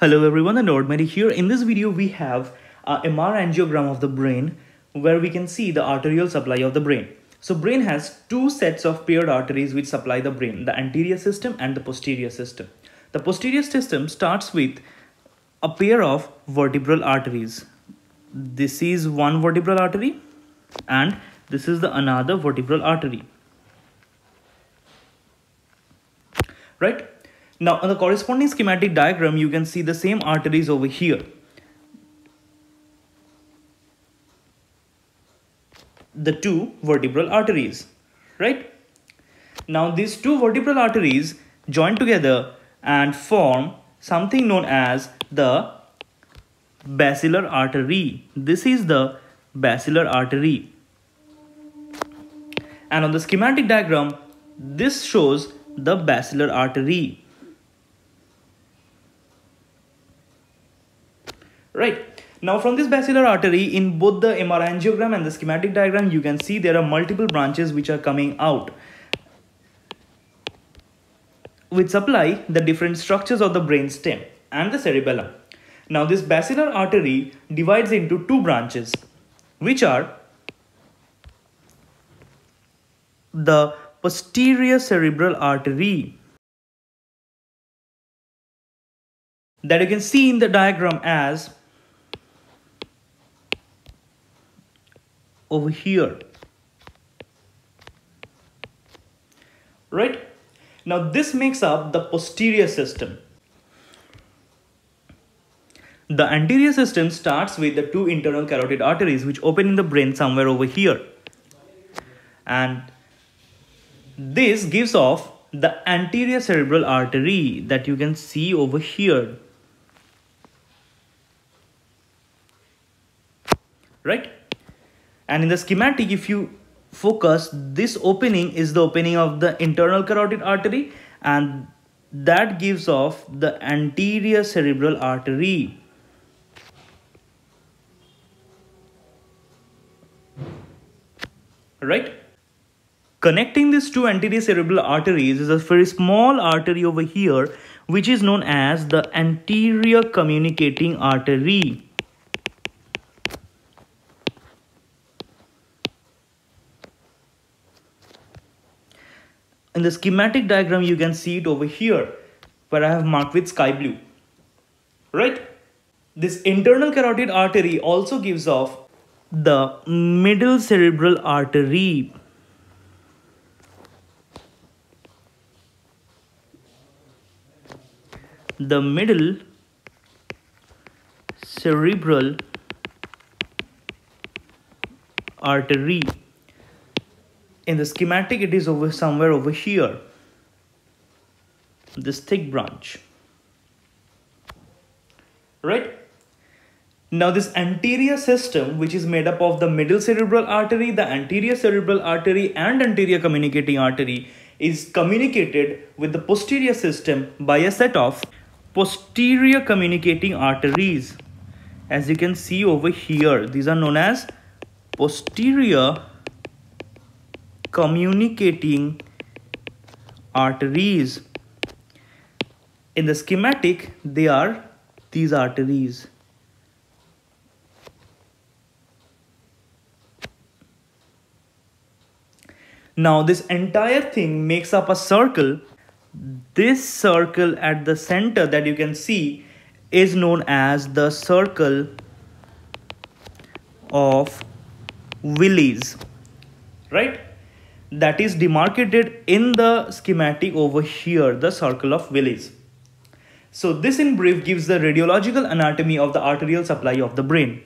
Hello everyone, the Nerd Medic here. In this video, we have uh, a MR angiogram of the brain where we can see the arterial supply of the brain. So brain has two sets of paired arteries which supply the brain, the anterior system and the posterior system. The posterior system starts with a pair of vertebral arteries. This is one vertebral artery and this is the another vertebral artery. Right? Now on the corresponding schematic diagram, you can see the same arteries over here. The two vertebral arteries, right? Now these two vertebral arteries join together and form something known as the basilar artery. This is the basilar artery. And on the schematic diagram, this shows the basilar artery. Right. Now from this basilar artery in both the MR angiogram and the schematic diagram you can see there are multiple branches which are coming out. Which supply the different structures of the brain stem and the cerebellum. Now this basilar artery divides into two branches which are the posterior cerebral artery that you can see in the diagram as over here. Right? Now this makes up the posterior system. The anterior system starts with the two internal carotid arteries which open in the brain somewhere over here. And this gives off the anterior cerebral artery that you can see over here. Right and in the schematic, if you focus, this opening is the opening of the internal carotid artery and that gives off the anterior cerebral artery. Right? Connecting these two anterior cerebral arteries is a very small artery over here which is known as the anterior communicating artery. In the schematic diagram you can see it over here where I have marked with sky blue right? This internal carotid artery also gives off the middle cerebral artery. The middle cerebral artery in the schematic it is over somewhere over here. This thick branch. Right? Now this anterior system which is made up of the middle cerebral artery the anterior cerebral artery and anterior communicating artery is communicated with the posterior system by a set of posterior communicating arteries. As you can see over here these are known as posterior communicating arteries. In the schematic, they are these arteries. Now this entire thing makes up a circle. This circle at the center that you can see is known as the circle of Willis, right? That is demarcated in the schematic over here, the circle of Willis. So this in brief gives the radiological anatomy of the arterial supply of the brain.